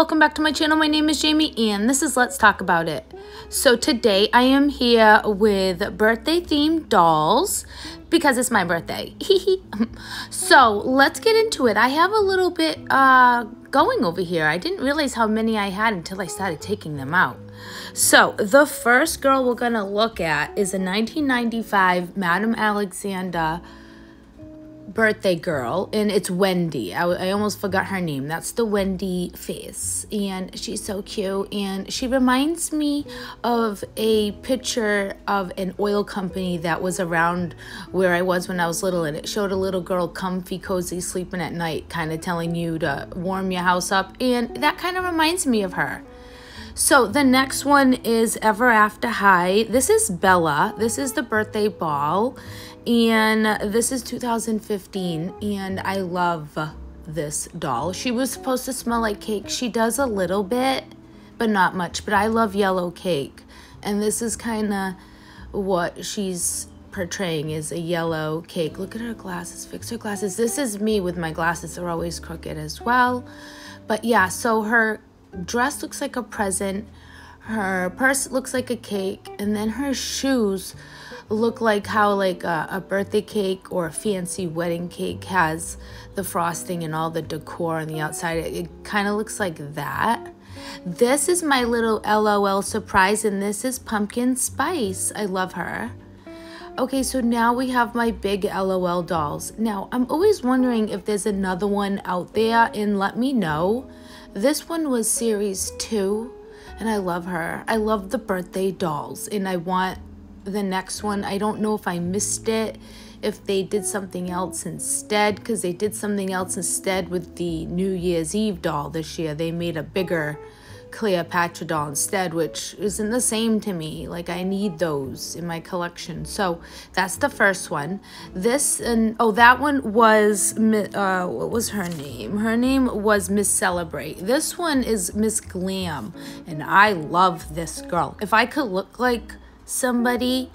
welcome back to my channel. My name is Jamie and this is Let's Talk About It. So today I am here with birthday themed dolls because it's my birthday. so let's get into it. I have a little bit uh, going over here. I didn't realize how many I had until I started taking them out. So the first girl we're going to look at is a 1995 Madame Alexander birthday girl and it's Wendy. I, I almost forgot her name. That's the Wendy face and she's so cute and she reminds me of a picture of an oil company that was around where I was when I was little and it showed a little girl comfy cozy sleeping at night kind of telling you to warm your house up and that kind of reminds me of her. So the next one is Ever After High. This is Bella. This is the birthday ball and this is 2015 and I love this doll. She was supposed to smell like cake. She does a little bit, but not much. But I love yellow cake. And this is kind of what she's portraying is a yellow cake. Look at her glasses. Fix her glasses. This is me with my glasses. They're always crooked as well. But yeah, so her dress looks like a present. Her purse looks like a cake. And then her shoes look like how like a, a, birthday cake or a fancy wedding cake has the frosting and all the decor on the outside. It, it kind of looks like that. This is my little LOL surprise and this is Pumpkin Spice. I love her. Okay, so now we have my big LOL dolls. Now, I'm always wondering if there's another one out there and let me know. This one was series two and I love her. I love the birthday dolls and I want the next one. I don't know if I missed it, if they did something else instead, because they did something else instead with the New Year's Eve doll this year. They made a bigger Cleopatra doll instead, which isn't the same to me. Like, I need those in my collection. So, that's the first one. This, and oh, that one was, uh, what was her name? Her name was Miss Celebrate. This one is Miss Glam, and I love this girl. If I could look like somebody,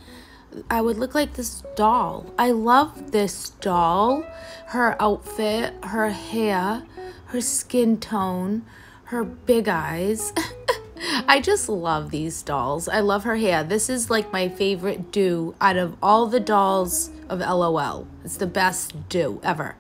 I would look like this doll. I love this doll. Her outfit, her hair, her skin tone, her big eyes. I just love these dolls. I love her hair. This is like my favorite do out of all the dolls of LOL. It's the best do ever.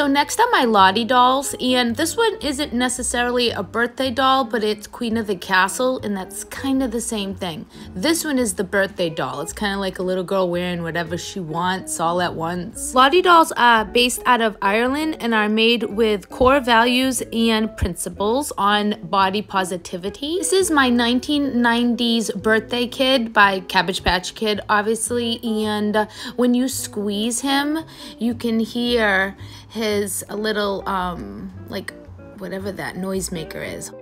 So next are my Lottie dolls, and this one isn't necessarily a birthday doll, but it's Queen of the Castle, and that's kind of the same thing. This one is the birthday doll. It's kind of like a little girl wearing whatever she wants all at once. Lottie dolls are based out of Ireland and are made with core values and principles on body positivity. This is my 1990s birthday kid by Cabbage Patch Kid, obviously, and when you squeeze him, you can hear his little, um, like, whatever that noisemaker is.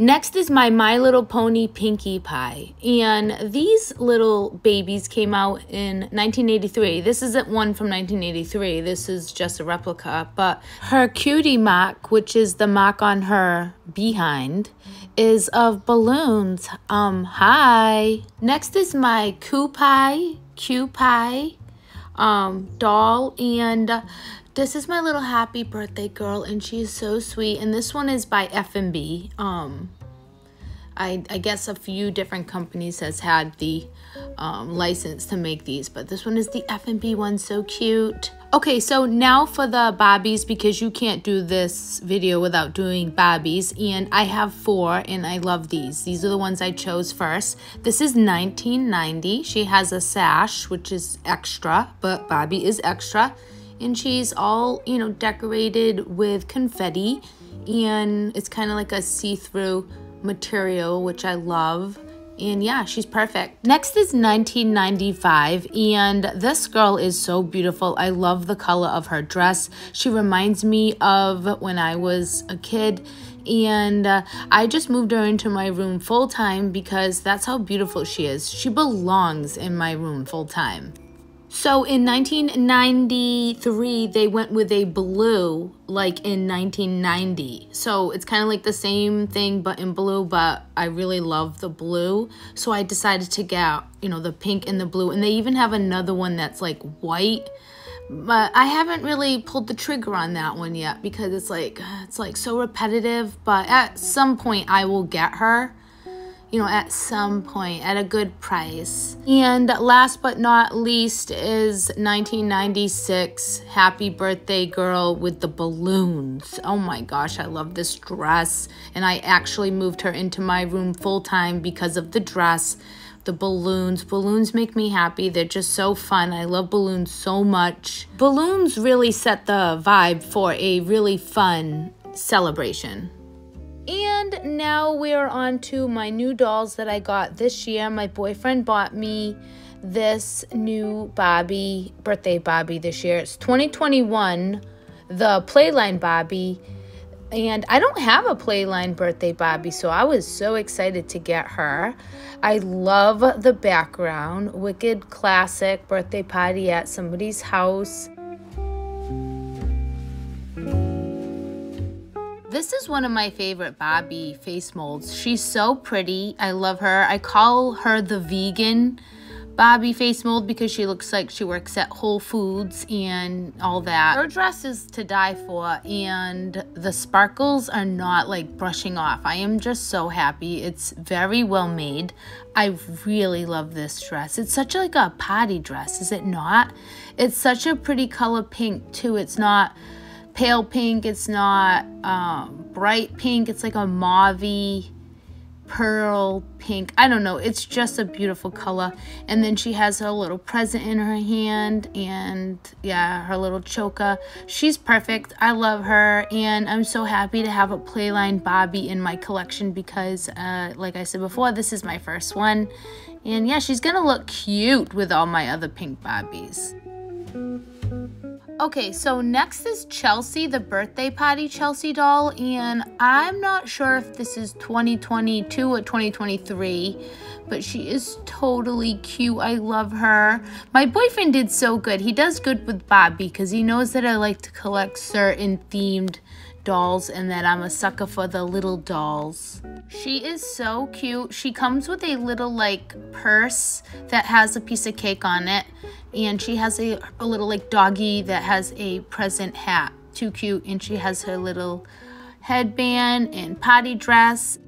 Next is my My Little Pony Pinkie Pie. And these little babies came out in 1983. This isn't one from 1983. This is just a replica. But her cutie mark, which is the mark on her behind, is of balloons. Um, hi. Next is my Kewpie um, doll. And this is my little happy birthday girl, and she is so sweet. And this one is by F&B. Um, I, I guess a few different companies has had the um, license to make these, but this one is the F&B one, so cute. Okay, so now for the Barbies, because you can't do this video without doing Barbies, and I have four, and I love these. These are the ones I chose first. This is 1990. She has a sash, which is extra, but Barbie is extra, and she's all, you know, decorated with confetti, and it's kind of like a see-through material, which I love. And yeah, she's perfect. Next is 1995, and this girl is so beautiful. I love the color of her dress. She reminds me of when I was a kid and uh, I just moved her into my room full time because that's how beautiful she is. She belongs in my room full time. So in 1993, they went with a blue, like in 1990. So it's kind of like the same thing, but in blue, but I really love the blue. So I decided to get, you know, the pink and the blue. And they even have another one that's like white. But I haven't really pulled the trigger on that one yet because it's like, it's like so repetitive. But at some point I will get her you know, at some point at a good price. And last but not least is 1996 Happy Birthday Girl with the balloons. Oh my gosh, I love this dress. And I actually moved her into my room full time because of the dress. The balloons. Balloons make me happy. They're just so fun. I love balloons so much. Balloons really set the vibe for a really fun celebration. And now we're on to my new dolls that I got this year. My boyfriend bought me this new Barbie, birthday Barbie this year. It's 2021, the Playline Barbie. And I don't have a Playline birthday Barbie, so I was so excited to get her. I love the background. Wicked classic birthday party at somebody's house. This is one of my favorite Barbie face molds. She's so pretty. I love her. I call her the vegan Barbie face mold because she looks like she works at Whole Foods and all that. Her dress is to die for and the sparkles are not like brushing off. I am just so happy. It's very well made. I really love this dress. It's such like a party dress, is it not? It's such a pretty color pink too. It's not pale pink. It's not um, bright pink. It's like a mauve pearl pink. I don't know. It's just a beautiful color. And then she has her little present in her hand and yeah, her little choker. She's perfect. I love her and I'm so happy to have a Playline Barbie in my collection because uh, like I said before, this is my first one. And yeah, she's gonna look cute with all my other pink Barbies. Okay, so next is Chelsea, the birthday party Chelsea doll, and I'm not sure if this is 2022 or 2023, but she is totally cute. I love her. My boyfriend did so good. He does good with Barbie because he knows that I like to collect certain themed dolls and that I'm a sucker for the little dolls. She is so cute. She comes with a little like purse that has a piece of cake on it and she has a, a little like doggy that has a present hat. Too cute and she has her little headband and potty dress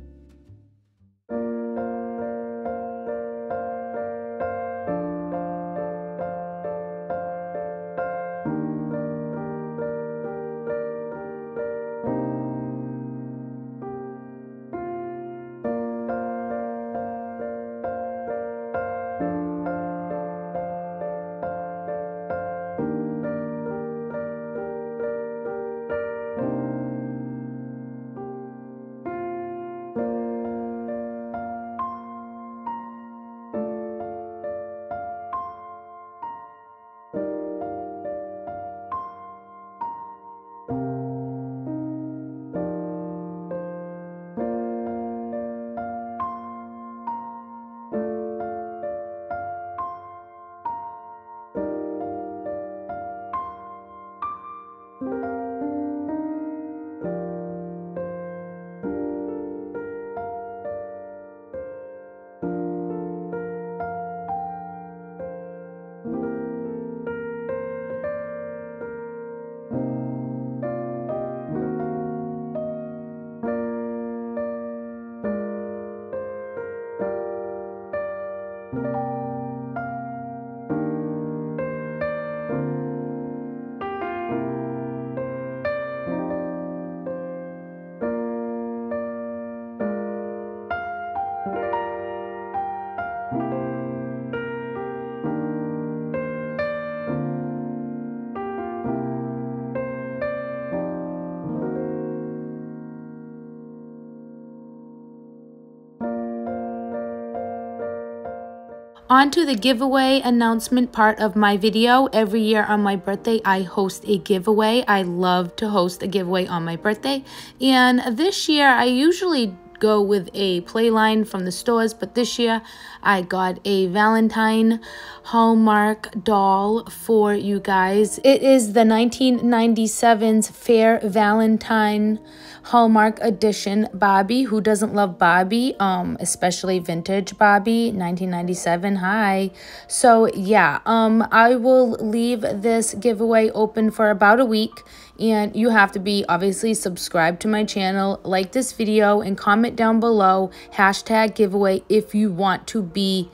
On to the giveaway announcement part of my video. Every year on my birthday, I host a giveaway. I love to host a giveaway on my birthday. And this year, I usually go with a playline from the stores, but this year I got a Valentine Hallmark doll for you guys. It is the 1997's Fair Valentine Hallmark edition Barbie. Who doesn't love Barbie? Um, especially vintage Barbie, 1997. Hi. So yeah, um, I will leave this giveaway open for about a week and you have to be obviously subscribed to my channel, like this video, and comment down below hashtag giveaway if you want to be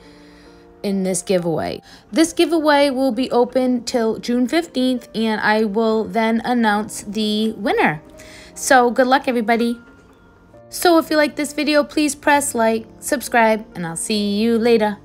in this giveaway. This giveaway will be open till June 15th and I will then announce the winner. So good luck everybody. So if you like this video, please press like, subscribe, and I'll see you later.